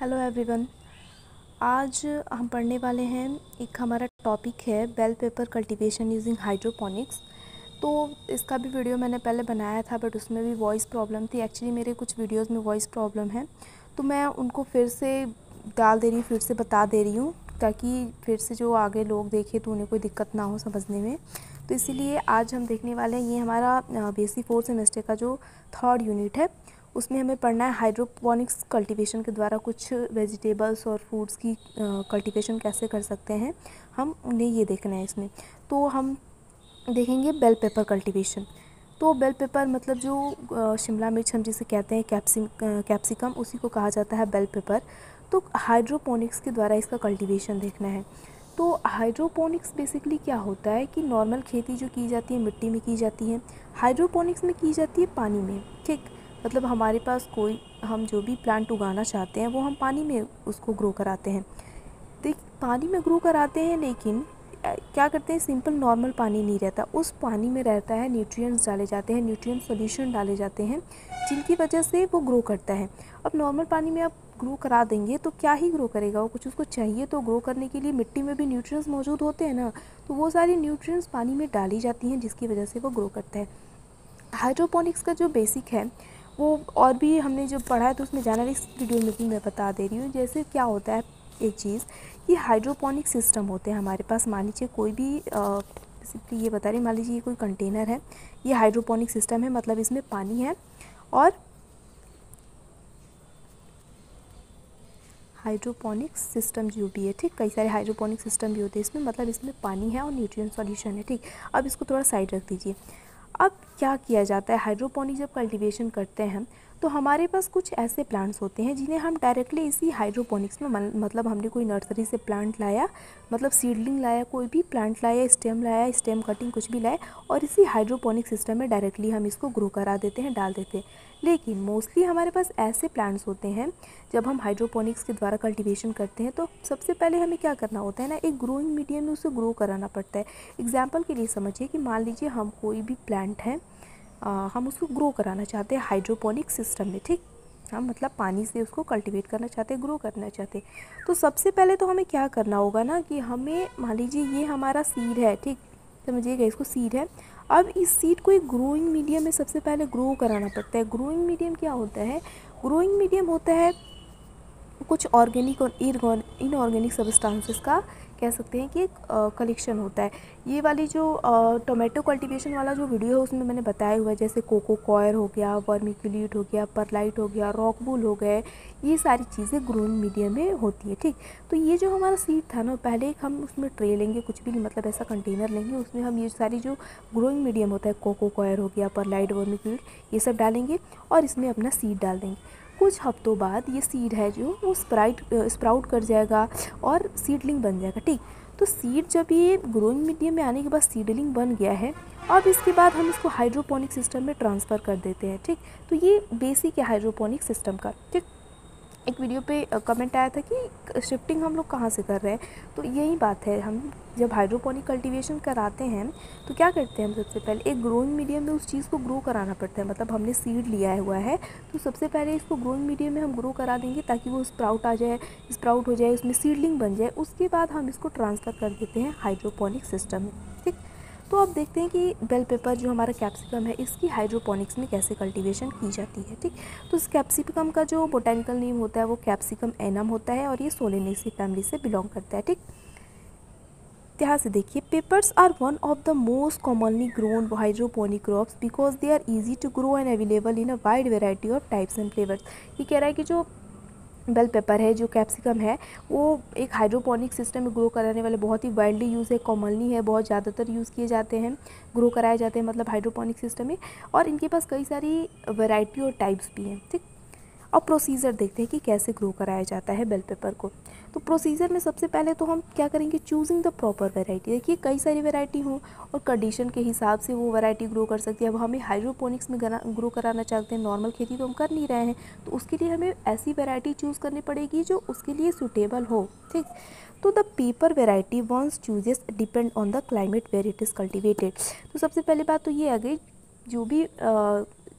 Hello everyone आज हम पढ़ने वाले हैं एक हमारा टॉपिक है bell pepper cultivation using hydroponics तो इसका भी वीडियो मैंने पहले बनाया था बट उसमें भी वॉइस प्रॉब्लम थी। एक्चुअली मेरे कुछ वीडियोस में वॉइस प्रॉब्लम है। तो मैं उनको फिर से डाल दे रही हूँ, फिर से बता दे रही हूँ, ताकि फिर से जो आगे लोग देखें तो उन्हें कोई दिक्कत ना हो समझने में। तो इसीलिए आज हम देखने वाले हैं, ये हमारा बी फोर सेमेस्टर का जो थर्ड यूनिट है। उसमें हमें पढ़ना है हाइड्रोपोनिक्स कल्टीवेशन के द्वारा कुछ वेजिटेबल्स और फ्रूट्स की कल्टीवेशन कैसे कर सकते हैं हम उन्हें ये देखना है इसमें। तो हम देखेंगे बेल पेपर कल्टीवेशन तो बेल पेपर मतलब जो शिमला मिर्च हम जिसे कहते हैं कैप्सिम कैप्सिकम उसी को कहा जाता है बेल पेपर तो हाइड्रोपोनिक्स के द्वारा इसका कल्टीवेशन देखना है। तो हाइड्रोपोनिक्स बेसिकली क्या होता है कि नॉर्मल खेती जो की जाती है, मिट्टी में की जाती है हाइड्रोपोनिक्स में की जाती है पानी में, ठीक? मतलब हमारे पास कोई, हम जो भी प्लांट उगाना चाहते हैं, वो हम पानी में उसको ग्रो कराते हैं। देख, पानी में ग्रो कराते हैं, लेकिन क्या करते हैं सिंपल नॉर्मल पानी नहीं रहता। उस पानी में रहता है न्यूट्रिएंट्स डाले जाते हैं न्यूट्रिएंट सॉल्यूशन डाले जाते हैं, जिनकी वजह से वो ग्रो करता है। अब नॉर्मल पानी में आप ग्रो करा देंगे तो क्या ही ग्रो करेगा? वो कुछ उसको चाहिए तो ग्रो करने के लिए मिट्टी में भी न्यूट्रिएंट्स मौजूद होते हैं ना। तो वो सारी न्यूट्रिएंट्स पानी में डाली जाती हैं, जिसकी वजह से वो ग्रो करता है। हाइड्रोपोनिक्स का जो बेसिक है वो और भी हमने जो पढ़ा है तो उसमें जाना इस वीडियो में भी मैं बता दे रही हूँ, जैसे क्या होता है एक चीज़ कि हाइड्रोपोनिक सिस्टम होते हैं हमारे पास। मान लीजिए कोई भी सिंपली ये बता रही मान लीजिए ये कोई कंटेनर है, ये हाइड्रोपोनिक सिस्टम है मतलब इसमें पानी है और हाइड्रोपोनिक सिस्टम जो भी है, ठीक? कई सारे हाइड्रोपोनिक सिस्टम भी होते हैं इसमें मतलब इसमें पानी है और न्यूट्रिएंट सॉल्यूशन है, ठीक? अब इसको थोड़ा साइड रख दीजिए। अब क्या किया जाता है? हाइड्रोपोनिक जब कल्टीवेशन करते हैं तो हमारे पास कुछ ऐसे प्लांट्स होते हैं जिन्हें हम डायरेक्टली इसी हाइड्रोपोनिक्स में मतलब हमने कोई नर्सरी से प्लांट लाया मतलब सीडलिंग लाया, कोई भी प्लांट लाया स्टेम लाया स्टेम कटिंग कुछ भी लाया और इसी हाइड्रोपोनिक सिस्टम में डायरेक्टली हम इसको ग्रो करा देते हैं, डाल देते हैं। लेकिन मोस्टली हमारे पास ऐसे प्लांट्स होते हैं, जब हम हाइड्रोपोनिक्स के द्वारा कल्टीवेशन करते हैं तो सबसे पहले हमें क्या करना होता है ना, एक ग्रोइंग मीडियम में उसे ग्रो कराना पड़ता है। एग्ज़ाम्पल के लिए समझिए कि मान लीजिए हम कोई भी प्लांट है आ, हम उसको ग्रो कराना चाहते हैं हाइड्रोपोनिक सिस्टम में ठीक? हम मतलब पानी से उसको कल्टीवेट करना चाहते हैं ग्रो करना चाहते तो सबसे पहले तो हमें क्या करना होगा ना कि हमें मान लीजिए ये हमारा सीड है ठीक? समझिएगा इसको सीड है। अब इस सीड को एक ग्रोइंग मीडियम में सबसे पहले ग्रो कराना पड़ता है। ग्रोइंग मीडियम क्या होता है? ग्रोइंग मीडियम होता है कुछ ऑर्गेनिक और इनऑर्गेनिक सब्सटेंसेस का कह सकते हैं कि एक कलेक्शन होता है। ये वाली जो टोमेटो कल्टीवेशन वाला जो वीडियो है, उसमें मैंने बताया हुआ है, जैसे कोको कॉयर हो गया वर्मिकुलेट हो गया परलाइट हो गया रॉकबुल हो गए, ये सारी चीज़ें ग्रोइंग मीडियम में होती है, ठीक? तो ये जो हमारा सीड था ना, पहले एक हम उसमें ट्रे लेंगे, कुछ भी नहीं मतलब ऐसा कंटेनर लेंगे, उसमें हम ये सारी जो ग्रोइंग मीडियम होता है कोको कॉयर हो गया परलाइट वर्मिकुलेट ये सब डालेंगे और इसमें अपना सीड डाल देंगे। कुछ हफ्तों बाद ये सीड है जो, वो स्प्राइट स्प्राउट कर जाएगा और सीडलिंग बन जाएगा, ठीक? तो सीड जब ये ग्रोइंग मीडियम में आने के बाद सीडलिंग बन गया है, अब इसके बाद हम इसको हाइड्रोपोनिक सिस्टम में ट्रांसफ़र कर देते हैं, ठीक? तो ये बेसिक है हाइड्रोपोनिक सिस्टम का, ठीक? एक वीडियो पे कमेंट आया था कि शिफ्टिंग हम लोग कहाँ से कर रहे हैं? तो यही बात है, हम जब हाइड्रोपोनिक कल्टीवेशन कराते हैं तो क्या करते हैं हम सबसे पहले, एक ग्रोइंग मीडियम में उस चीज़ को ग्रो कराना पड़ता है। मतलब हमने सीड लिया हुआ है तो सबसे पहले इसको ग्रोइंग मीडियम में हम ग्रो करा देंगे, ताकि वो स्प्राउट आ जाए स्प्राउट हो जाए, उसमें सीडलिंग बन जाए। उसके बाद हम इसको ट्रांसफ़र कर देते हैं हाइड्रोपोनिक सिस्टम में। तो आप देखते हैं कि बेल पेपर जो हमारा कैप्सिकम है, इसकी हाइड्रोपोनिक्स में कैसे कल्टीवेशन की जाती है, ठीक? तो इस कैप्सिकम का जो बोटेनिकल नेम होता है, वो कैप्सिकम एनम होता है और ये सोलेनेसी फैमिली से बिलोंग करता है, ठीक? ध्यान से देखिए peppers are one of the most commonly grown hydroponic crops because they are easy to grow and available in a wide variety of types and flavours ये कह रहा है कि जो बेल पेपर है, जो कैप्सिकम है, वो एक हाइड्रोपोनिक सिस्टम में ग्रो कराने वाले बहुत ही वाइल्डली यूज़ है कॉमनली है, बहुत ज़्यादातर यूज़ किए जाते हैं ग्रो कराए जाते हैं मतलब हाइड्रोपोनिक सिस्टम में और इनके पास कई सारी वैरायटी और टाइप्स भी हैं, ठीक? अब प्रोसीजर देखते हैं कि कैसे ग्रो कराया जाता है बेल पेपर को। तो प्रोसीजर में सबसे पहले तो हम क्या करेंगे? चूजिंग द प्रॉपर वेराइटी देखिए, कई सारी वेराइटी हो और कंडीशन के हिसाब से वो वेराइटी ग्रो कर सकती है। अब हमें हाइड्रोपोनिक्स में ग्रो कराना चाहते हैं नॉर्मल खेती तो हम कर नहीं रहे हैं तो उसके लिए हमें ऐसी वेराइटी चूज़ करनी पड़ेगी जो उसके लिए सुटेबल हो, ठीक? तो the pepper variety ones chooses depend on the climate where it is cultivated तो सबसे पहले बात तो ये आ गई, जो भी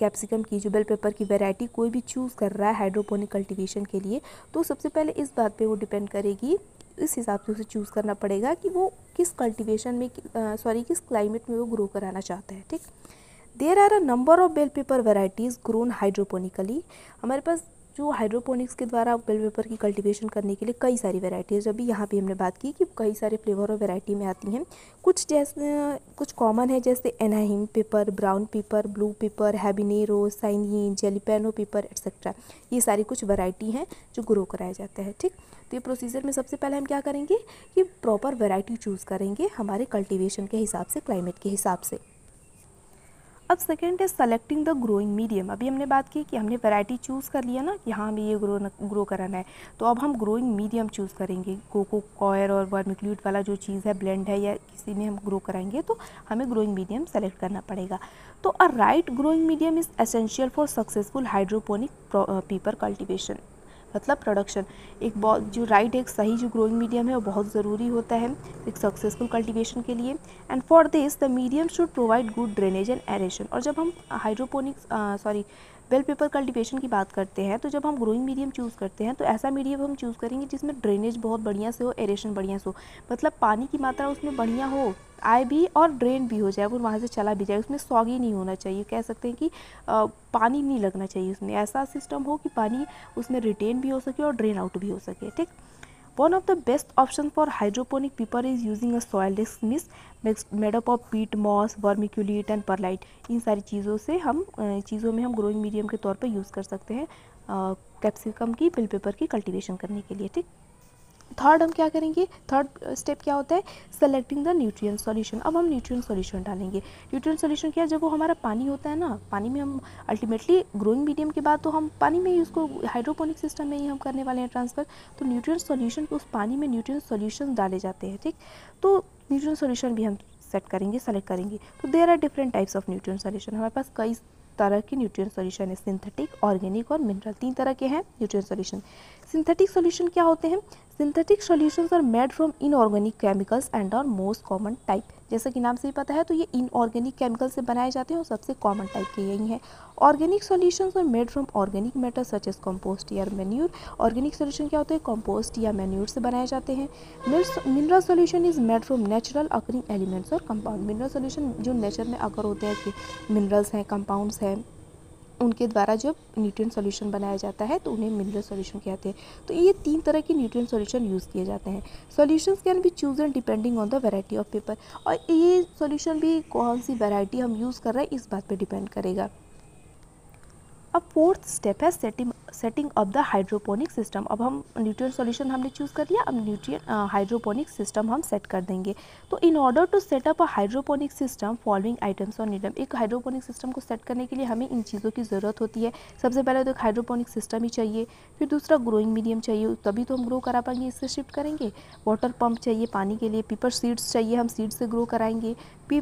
कैप्सिकम की जो बेल पेपर की वैरायटी कोई भी चूज़ कर रहा है हाइड्रोपोनिक कल्टीवेशन के लिए तो सबसे पहले इस बात पे वो डिपेंड करेगी। इस हिसाब से उसे चूज़ करना पड़ेगा कि वो किस कल्टीवेशन में सॉरी किस क्लाइमेट में वो ग्रो कराना चाहता है, ठीक? There are a number of bell pepper varieties grown hydroponically हमारे पास जो हाइड्रोपोनिक्स के द्वारा बेल पेपर की कल्टीवेशन करने के लिए कई सारी वेराइटीज़ अभी यहाँ पे हमने बात की कि कई सारे फ्लेवर और वेराइटी में आती हैं। कुछ जैसे, कुछ कॉमन है, जैसे Anaheim pepper brown pepper blue pepper habanero cayenne jalapeno pepper etcetera ये सारी कुछ वैरायटी हैं जो ग्रो कराया जाता है, ठीक? तो ये प्रोसीजर में सबसे पहले हम क्या करेंगे कि प्रॉपर वेराइटी चूज़ करेंगे हमारे कल्टिवेशन के हिसाब से क्लाइमेट के हिसाब से। अब second is selecting the growing medium अभी हमने बात की कि हमने वैरायटी चूज़ कर लिया ना कि हाँ हमें ये ग्रो ग्रो कराना है। तो अब हम ग्रोइंग मीडियम चूज़ करेंगे। कोको कॉयर और वर्मिक्यूट वाला जो चीज़ है ब्लेंड है या किसी में हम ग्रो कराएँगे तो हमें ग्रोइंग मीडियम सेलेक्ट करना पड़ेगा। तो a right growing medium is essential for successful hydroponic pepper cultivation मतलब प्रोडक्शन एक बहुत, जो राइट एक सही, जो ग्रोइंग मीडियम है, वो बहुत ज़रूरी होता है एक सक्सेसफुल कल्टीवेशन के लिए. And for this the medium should provide good drainage and aeration और जब हम hydroponics sorry bell pepper cultivation की बात करते हैं तो जब हम ग्रोइंग मीडियम चूज़ करते हैं तो ऐसा मीडियम हम चूज़ करेंगे जिसमें ड्रेनेज बहुत बढ़िया से हो एरेशन बढ़िया से हो. मतलब पानी की मात्रा उसमें बढ़िया हो आए भी और ड्रेन भी हो जाए वो वहाँ से चला भी जाए उसमें सॉगी नहीं होना चाहिए। कह सकते हैं कि आ, पानी नहीं लगना चाहिए उसमें। ऐसा सिस्टम हो कि पानी उसमें रिटेन भी हो सके और ड्रेन आउट भी हो सके ठीक? One of the best option for hydroponic pepper is using a soil mix made up of peat moss vermiculite and perlite इन सारी चीज़ों से हम चीज़ों में हम ग्रोइंग मीडियम के तौर पर यूज़ कर सकते हैं कैप्सिकम की बिल पेपर की कल्टिवेशन करने के लिए ठीक? थर्ड हम क्या करेंगे? थर्ड स्टेप क्या होता है? सेलेक्टिंग द न्यूट्रिएंट सॉल्यूशन अब हम न्यूट्रिएंट सॉल्यूशन डालेंगे। न्यूट्रिएंट सॉल्यूशन क्या है? जब वो हमारा पानी होता है ना, पानी में हम अल्टीमेटली ग्रोइंग मीडियम के बाद तो हम पानी में ही उसको हाइड्रोपोनिक सिस्टम में ही हम करने वाले हैं ट्रांसफ़र तो न्यूट्रिएंट सॉल्यूशन उस पानी में न्यूट्रिएंट सॉल्यूशन डाले जाते हैं, ठीक? तो न्यूट्रिएंट सॉल्यूशन भी हम सेट करेंगे सेलेक्ट करेंगे। तो there are different types of nutrient solution हमारे पास कई तरह के न्यूट्रिएंट सॉल्यूशन है सिंथेटिक ऑर्गेनिक और मिनरल तीन तरह के हैं न्यूट्रिएंट सॉल्यूशन सिंथेटिक सॉल्यूशन क्या होते हैं? Synthetic solutions are made from inorganic chemicals and are most common type जैसा कि नाम से ही पता है तो ये इनऑर्गेनिक केमिकल से बनाए जाते हैं और सबसे कॉमन टाइप के यही हैं। Organic solutions are made from organic matter such as compost या मेन्यूर ऑर्गेनिक सॉल्यूशन क्या होते हैं? कंपोस्ट या मैन्यूर से बनाए जाते हैं। Mineral solution is made from natural occurring elements और कंपाउंड मिनरल सॉल्यूशन जो नेचर में अकर होते हैं, कि मिनरल्स हैं कंपाउंड्स हैं। उनके द्वारा जब न्यूट्रिएंट सॉल्यूशन बनाया जाता है तो उन्हें मिनरल सॉल्यूशन कहते हैं। तो ये तीन तरह के न्यूट्रिएंट सॉल्यूशन यूज़ किए जाते हैं। Solutions can be chosen depending on the variety of pepper और ये सॉल्यूशन भी कौन सी वैरायटी हम यूज़ कर रहे हैं, इस बात पर डिपेंड करेगा। अब फोर्थ स्टेप है setting setting of the hydroponic system अब हम न्यूट्रिएंट सॉल्यूशन हमने चूज़ कर लिया, अब न्यूट्रिएंट हाइड्रोपोनिक सिस्टम हम सेट कर देंगे। तो in order to set up a hydroponic system following items are needed एक हाइड्रोपोनिक सिस्टम को सेट करने के लिए हमें इन चीज़ों की ज़रूरत होती है। सबसे पहले तो एक हाइड्रोपोनिक सिस्टम ही चाहिए, फिर दूसरा ग्रोइंग मीडियम चाहिए, तभी तो हम ग्रो करा पाएँगे, इससे शिफ्ट करेंगे। वाटर पंप चाहिए पानी के लिए पीपर सीड्स चाहिए, हम सीड से ग्रो कराएँगे। पी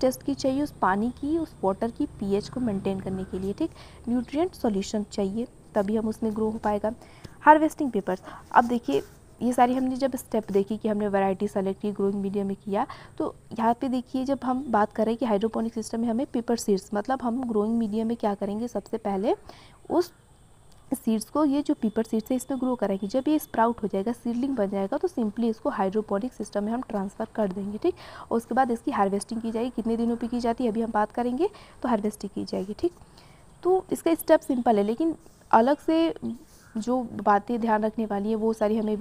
टेस्ट की चाहिए उस पानी की, उस वाटर की पीएच को मेनटेन करने के लिए, ठीक? न्यूट्रिएंट सॉल्यूशन चाहिए, तभी हम उसमें ग्रो हो पाएगा। हार्वेस्टिंग पेपर्स अब देखिए, ये सारी हमने जब स्टेप देखी कि हमने वैरायटी सेलेक्ट की ग्रोइंग मीडियम में किया तो यहाँ पे देखिए, जब हम बात करें कि हाइड्रोपोनिक सिस्टम में हमें पेपर सीड्स मतलब हम ग्रोइंग मीडियम में क्या करेंगे सबसे पहले, उस सीड्स को, ये जो पीपर सीड्स है, इसमें ग्रो करेंगे। जब ये स्प्राउट हो जाएगा सीडलिंग बन जाएगा तो सिंपली इसको हाइड्रोपोनिक सिस्टम में हम ट्रांसफ़र कर देंगे, ठीक? और उसके बाद इसकी हार्वेस्टिंग की जाएगी। कितने दिनों पे की जाती है, अभी हम बात करेंगे तो हार्वेस्टिंग की जाएगी, ठीक? तो इसका स्टेप सिंपल है, लेकिन अलग से जो बातें ध्यान रखने वाली है, वो सारी हमें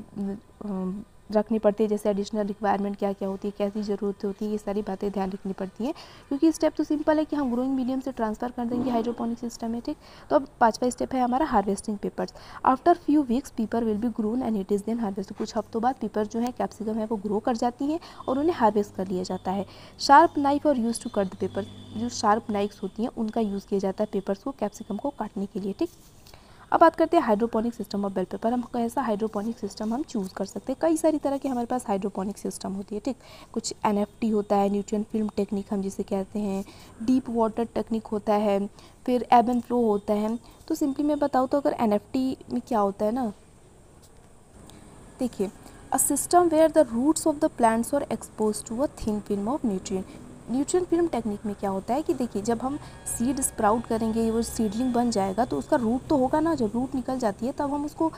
रखनी पड़ती है, जैसे एडिशनल रिक्वायरमेंट क्या क्या होती है, कैसी ज़रूरत होती है, ये सारी बातें ध्यान रखनी पड़ती हैं। क्योंकि स्टेप तो सिंपल है कि हम ग्रोइंग मीडियम से ट्रांसफ़र कर देंगे हाइड्रोपोनिक सिस्टम में ठीक? तो अब पाँचवा स्टेप है हमारा harvesting peppers after few weeks pepper will be grown and it is then harvest कुछ हफ्तों बाद पीपर जो है कैप्सिकम है, वो ग्रो कर जाती हैं और उन्हें हार्वेस्ट कर लिया जाता है। शार्प नाइफ और use to cut the pepper जो शार्प नाइफ्स होती हैं, उनका यूज़ किया जाता है पेपर्स को कैप्सिकम को काटने के लिए, ठीक? अब बात करते हैं hydroponic system of bell pepper हम कैसा हाइड्रोपोनिक सिस्टम हम चूज़ कर सकते हैं? कई सारी तरह के हमारे पास हाइड्रोपोनिक सिस्टम होती है, ठीक? कुछ एनएफटी होता है न्यूट्रियन फ़िल्म टेक्निक हम जिसे कहते हैं डीप वाटर टेक्निक होता है, फिर एब एंड फ्लो होता है। तो सिंपली मैं बताऊँ तो अगर एनएफटी में क्या होता है ना? देखिए a system where the roots of the plants are expose to a thin film of nutri nutrient film technique में क्या होता है कि देखिए, जब हम सीड स्प्राउट करेंगे, वो सीडलिंग बन जाएगा तो उसका रूट तो होगा ना। जब रूट निकल जाती है, तब हम उसको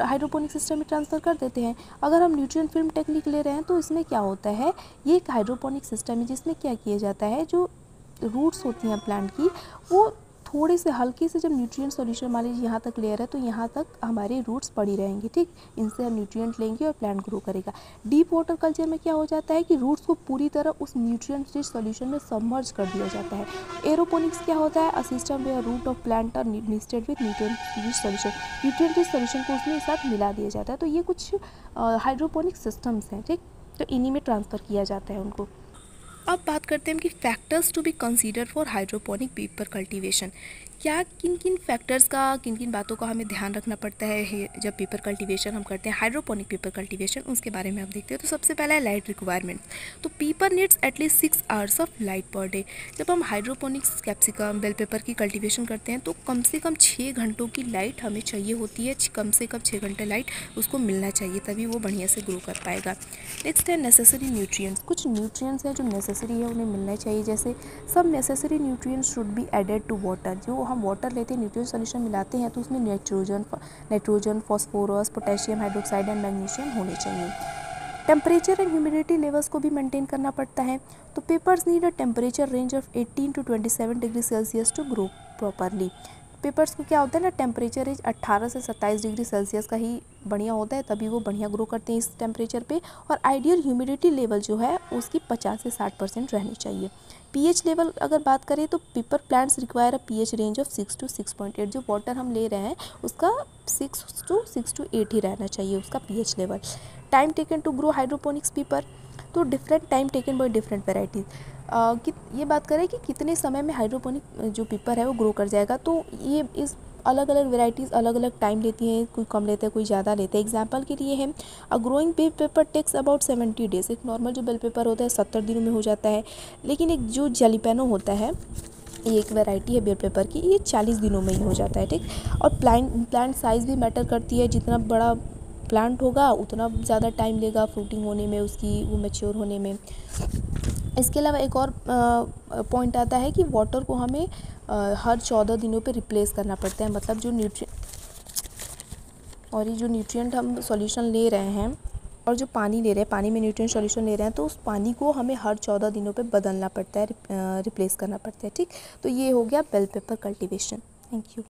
हाइड्रोपोनिक सिस्टम में ट्रांसफ़र कर देते हैं। अगर हम न्यूट्रिएंट फ़िल्म टेक्निक ले रहे हैं तो इसमें क्या होता है, ये एक हाइड्रोपोनिक सिस्टम है, जिसमें क्या किया जाता है, जो रूट्स होती हैं प्लांट की, वो थोड़े से हल्के से जब न्यूट्रिएंट सॉल्यूशन मान लीजिए यहाँ तक लेयर है तो यहाँ तक हमारे रूट्स पड़ी रहेंगे, ठीक? इनसे हम न्यूट्रिएंट लेंगे और प्लांट ग्रो करेगा। डीप वाटर कल्चर में क्या हो जाता है कि रूट्स को पूरी तरह उस न्यूट्रिएंट रिच सॉल्यूशन में सबमर्ज कर दिया जाता है। एरोपोनिक्स क्या होता है? A system way root of plant are mixed with nutrient rich solution nutrient rich solution को उसमें साथ मिला दिया जाता है। तो ये कुछ हाइड्रोपोनिक सिस्टम्स हैं, ठीक? तो इन्हीं में ट्रांसफ़र किया जाता है उनको। अब बात करते हैं कि factors to be consider for hydroponic pepper cultivation क्या किन किन फैक्टर्स का किन किन बातों का हमें ध्यान रखना पड़ता है? जब पेपर कल्टीवेशन हम करते हैं हाइड्रोपोनिक पेपर कल्टीवेशन उसके बारे में हम देखते हैं तो सबसे पहला है लाइट रिक्वायरमेंट तो pepper needs at least six hours of light per day जब हम हाइड्रोपोनिक्स कैप्सिकम बेल पेपर की कल्टिवेशन करते हैं तो कम से कम छः घंटों की लाइट हमें चाहिए होती है कम से कम छः घंटे लाइट उसको मिलना चाहिए, तभी वो बढ़िया से ग्रो कर पाएगा. नेक्स्ट है नेसेसरी न्यूट्रिएंट्स कुछ न्यूट्रिएंट्स हैं जो नेसेसरी है, उन्हें मिलना चाहिए, जैसे सब necessary nutrients should be added to water जो हम वाटर लेते हैं न्यूट्रिय सोल्यूशन मिलाते हैं तो उसमें nitrogen nitrogen phosphorus potassium hydroxide and magnesium होने चाहिए। टेम्परेचर एंड ह्यूमिडिटी लेवल्स को भी मेंटेन करना पड़ता है। तो peppers need a temperature range of 18 to 27 degree Celsius to grow properly peppers को क्या होता है ना टेम्परेचर रेंज 18 से 27 डिग्री सेल्सियस का ही बढ़िया होता है, तभी वो बढ़िया ग्रो करते हैं इस टेम्परेचर पे। और आइडियल ह्यूमिडिटी लेवल जो है, उसकी 50 से 60 परसेंट रहनी चाहिए। पीएच लेवल अगर बात करें तो pepper plants require a pH range of six to six point eight. जो वाटर हम ले रहे हैं, उसका six to six two eight ही रहना चाहिए उसका pH level. Time taken to grow hydroponics pepper तो different time taken by different varieties कि ये बात करें कि कितने समय में हाइड्रोपोनिक जो पेपर है वो ग्रो कर जाएगा तो ये इस अलग अलग वेराइटीज़ अलग अलग टाइम लेती हैं, कोई कम लेते हैं, कोई ज़्यादा लेते हैं। एग्ज़ाम्पल के लिए है a growing bell pepper takes about seventy days एक नॉर्मल जो बेल पेपर होता है, सत्तर दिनों में हो जाता है। लेकिन एक जो जेलीपेनो होता है, ये एक वैरायटी है बेल पेपर की, ये चालीस दिनों में ही हो जाता है, ठीक? और प्लांट प्लांट साइज़ भी मैटर करती है। जितना बड़ा प्लांट होगा, उतना ज़्यादा टाइम लेगा फ्रूटिंग होने में, उसकी, वो मेच्योर होने में। इसके अलावा एक और पॉइंट आता है कि वाटर को हमें हर चौदह दिनों पे रिप्लेस करना पड़ता है। मतलब जो न्यूट्री और ये जो न्यूट्रिएंट हम सॉल्यूशन ले रहे हैं और जो पानी ले रहे हैं, पानी में न्यूट्रिएंट सॉल्यूशन ले रहे हैं तो उस पानी को हमें हर चौदह दिनों पे बदलना पड़ता है रिप्लेस करना पड़ता है, ठीक? तो ये हो गया bell pepper cultivation thank you